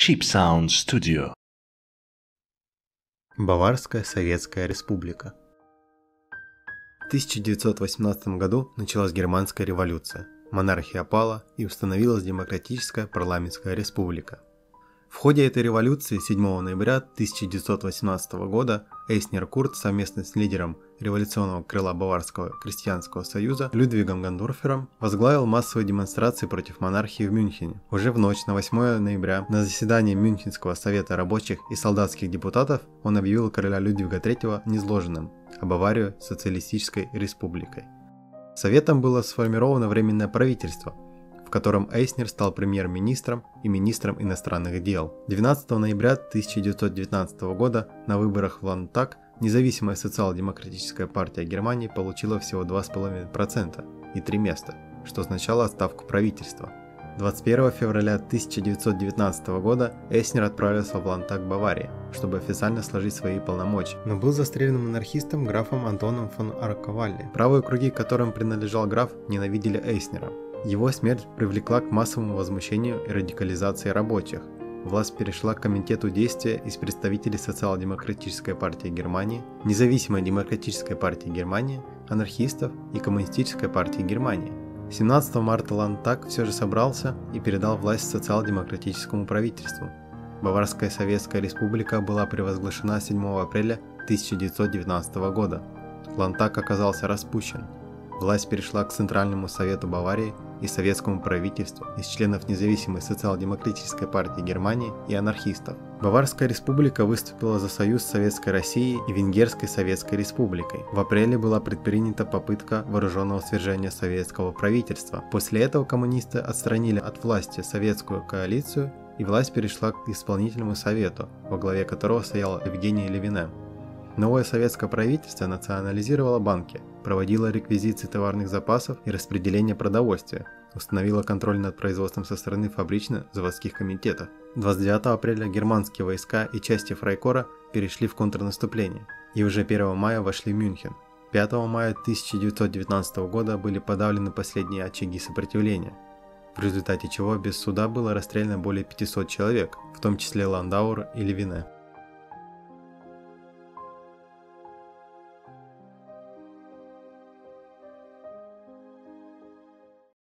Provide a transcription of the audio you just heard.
Cheap Sound Studio. Баварская Советская Республика. В 1918 году началась Германская революция. Монархия пала и установилась Демократическая парламентская республика – в ходе этой революции 7 ноября 1918 года Эйснер Курт совместно с лидером революционного крыла Баварского крестьянского союза Людвигом Гандорфером возглавил массовые демонстрации против монархии в Мюнхене. Уже в ночь на 8 ноября на заседании Мюнхенского совета рабочих и солдатских депутатов он объявил короля Людвига III незложенным, а Баварию социалистической республикой. Советом было сформировано временное правительство – в котором Эйснер стал премьер-министром и министром иностранных дел. 12 ноября 1919 года на выборах в Лантак независимая социал-демократическая партия Германии получила всего 2,5% и 3 места, что означало отставку правительства. 21 февраля 1919 года Эйснер отправился в Лантак Баварии, чтобы официально сложить свои полномочия, но был застрелен монархистом графом Антоном фон Арковалли. Правые круги, которым принадлежал граф, ненавидели Эйснера. Его смерть привлекла к массовому возмущению и радикализации рабочих. Власть перешла к комитету действия из представителей Социал-демократической партии Германии, Независимой демократической партии Германии, анархистов и Коммунистической партии Германии. 17 марта Лантак все же собрался и передал власть социал-демократическому правительству. Баварская Советская Республика была превозглашена 7 апреля 1919 года. Лантак оказался распущен. Власть перешла к Центральному Совету Баварии и советскому правительству из членов независимой социал-демократической партии Германии и анархистов. Баварская республика выступила за союз Советской России и Венгерской Советской Республикой. В апреле была предпринята попытка вооруженного свержения советского правительства. После этого коммунисты отстранили от власти советскую коалицию и власть перешла к исполнительному совету, во главе которого стоял Евгений Левине. Новое советское правительство национализировало банки, проводило реквизиции товарных запасов и распределение продовольствия, установило контроль над производством со стороны фабрично-заводских комитетов. 29 апреля германские войска и части Фрайкора перешли в контрнаступление и уже 1 мая вошли в Мюнхен. 5 мая 1919 года были подавлены последние очаги сопротивления, в результате чего без суда было расстреляно более 500 человек, в том числе Ландауэр и Левине.